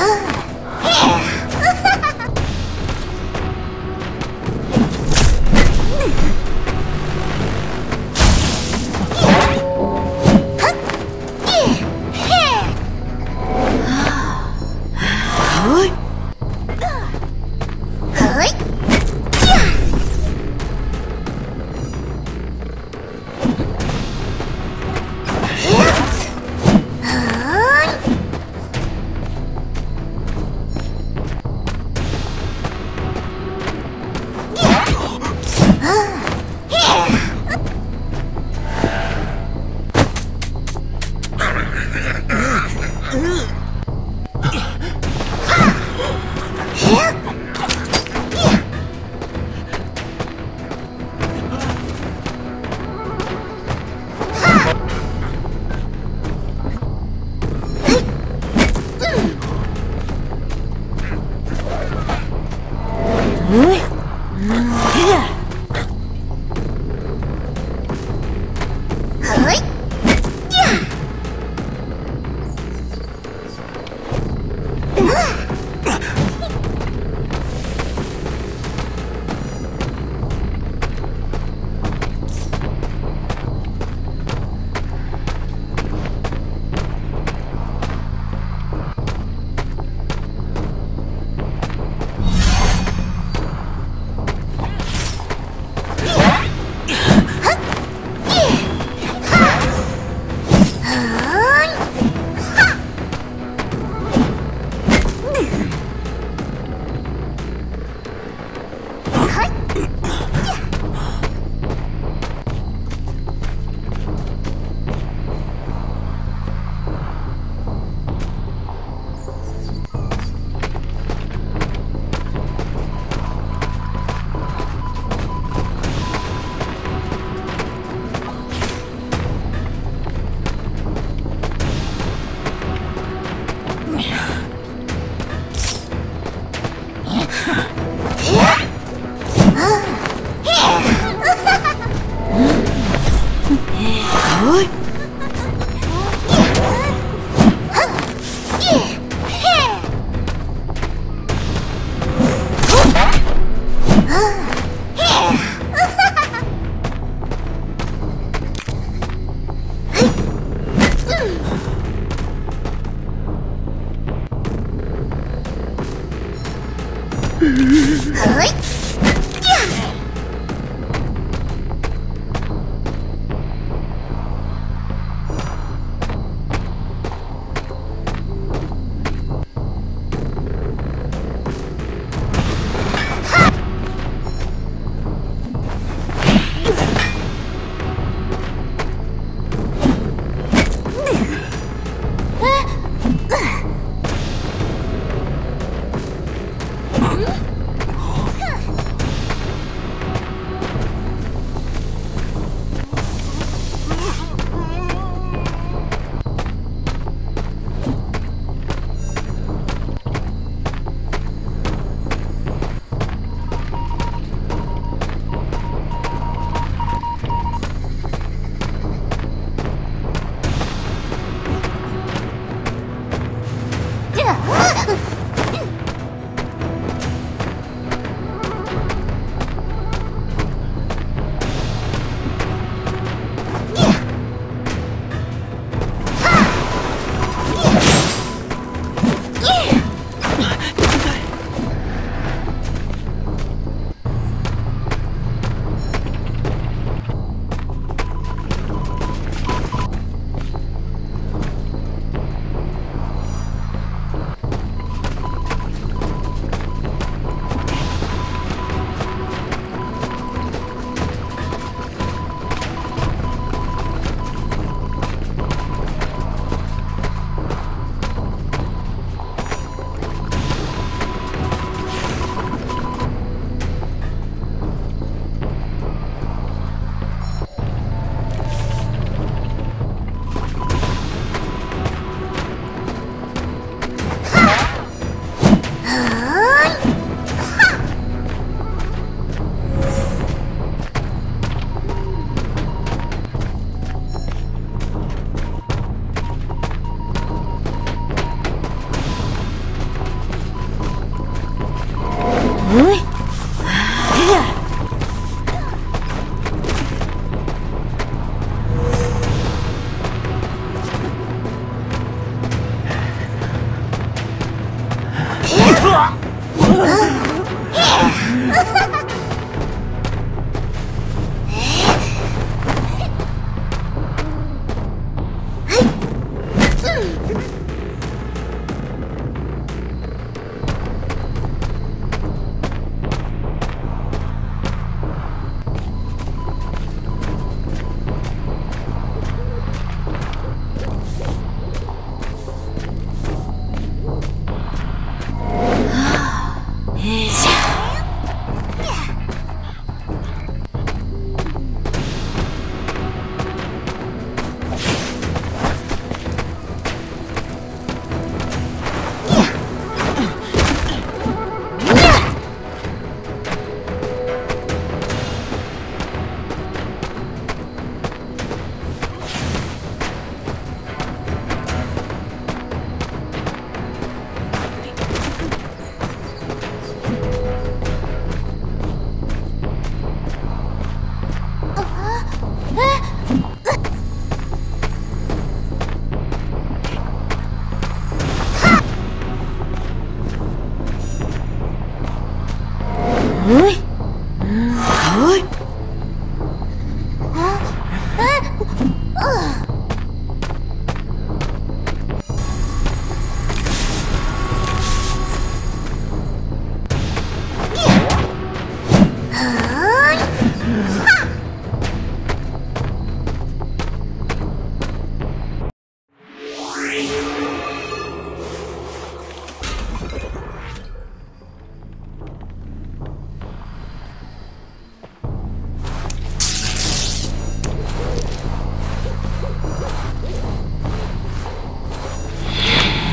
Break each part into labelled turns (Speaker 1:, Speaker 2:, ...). Speaker 1: あ I うん！ơi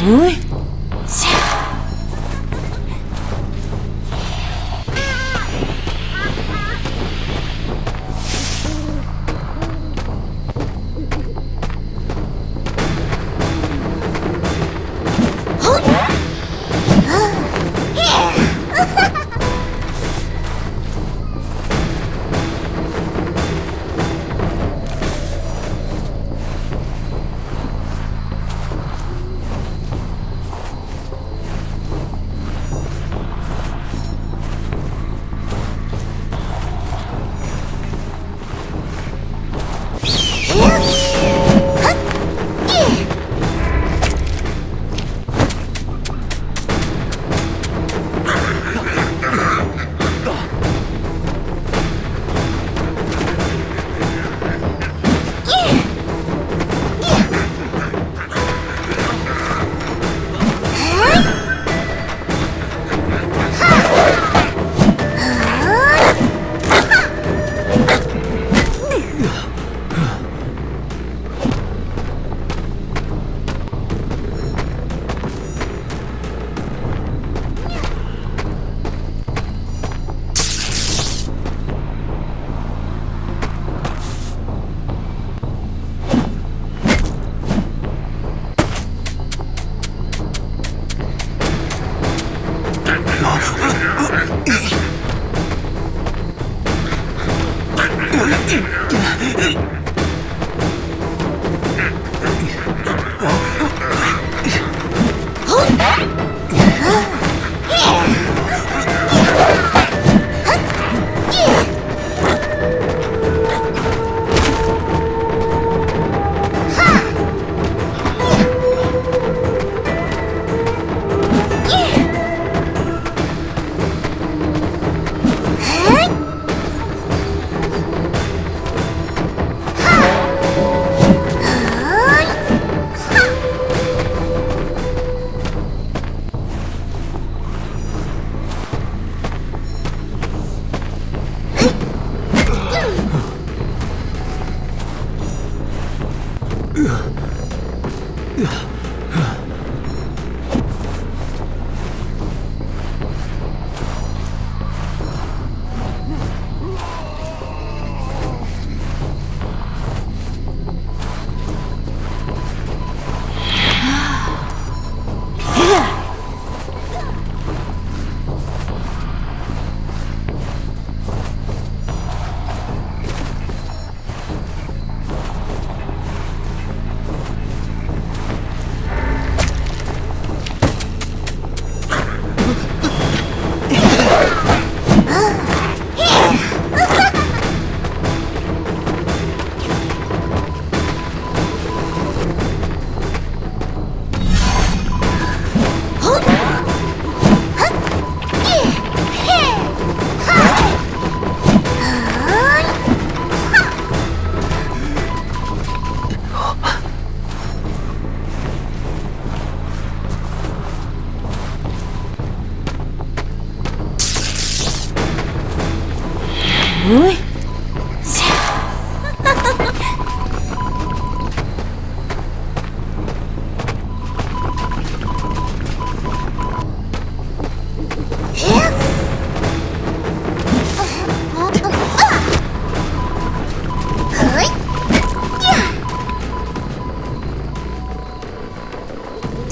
Speaker 1: ơi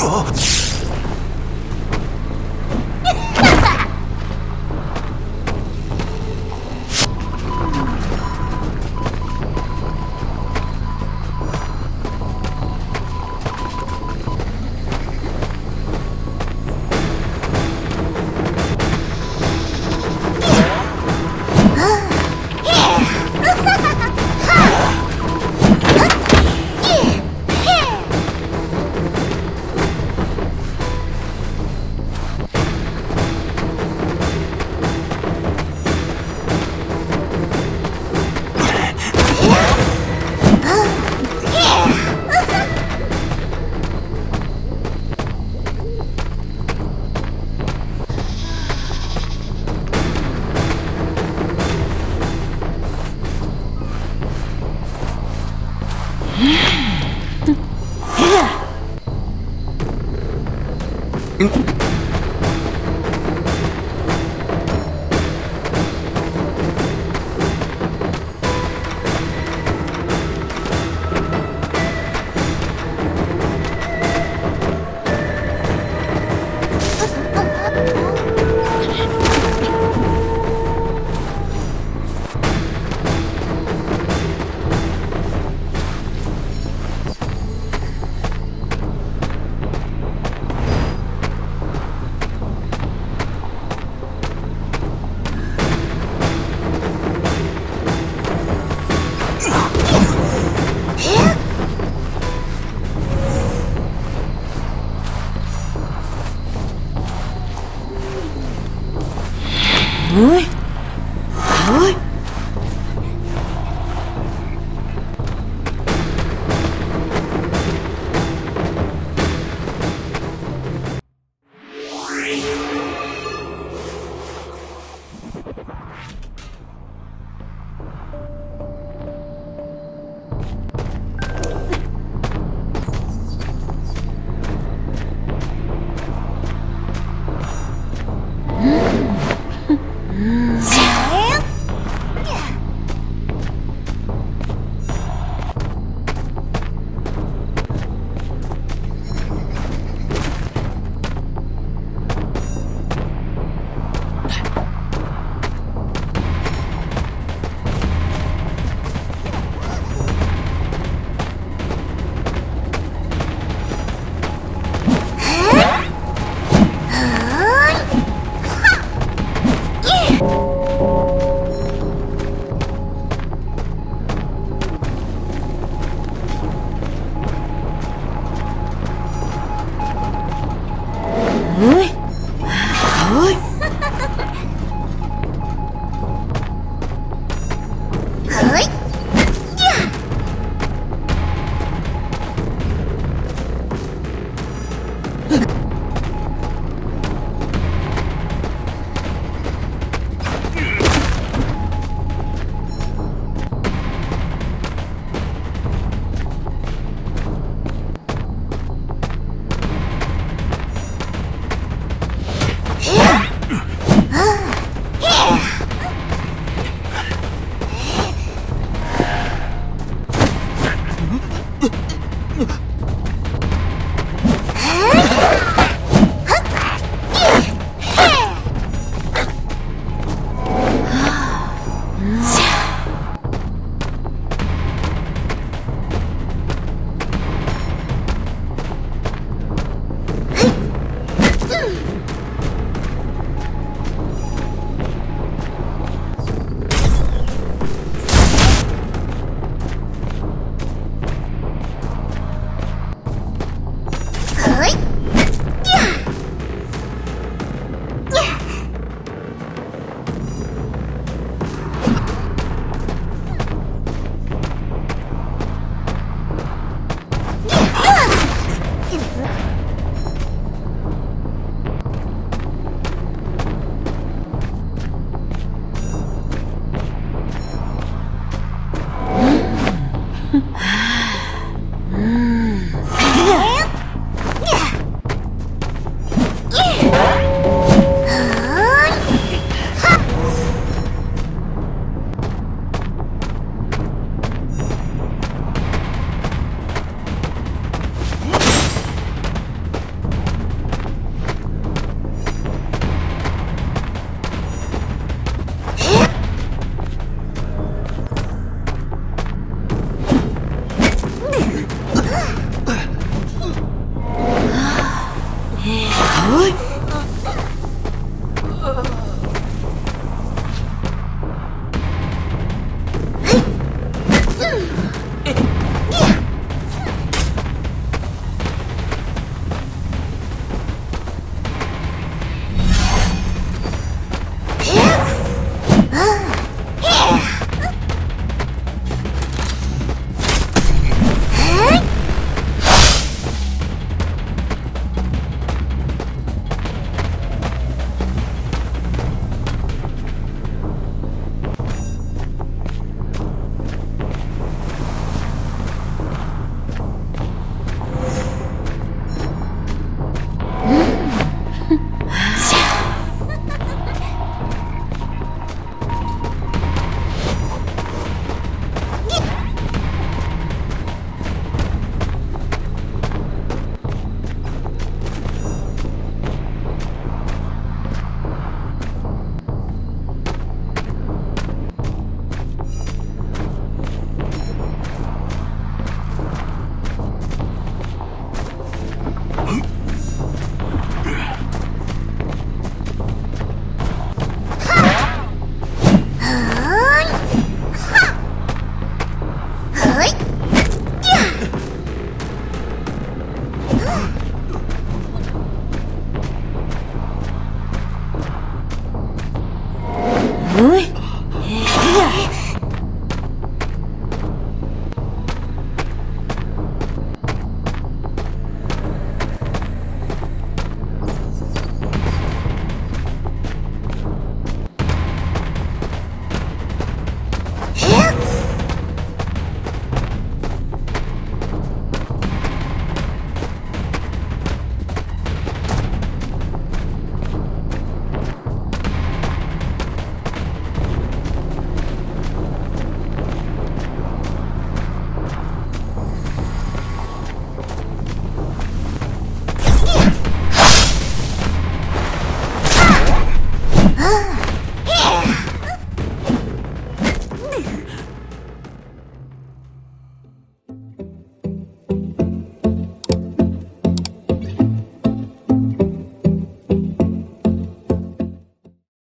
Speaker 1: 啊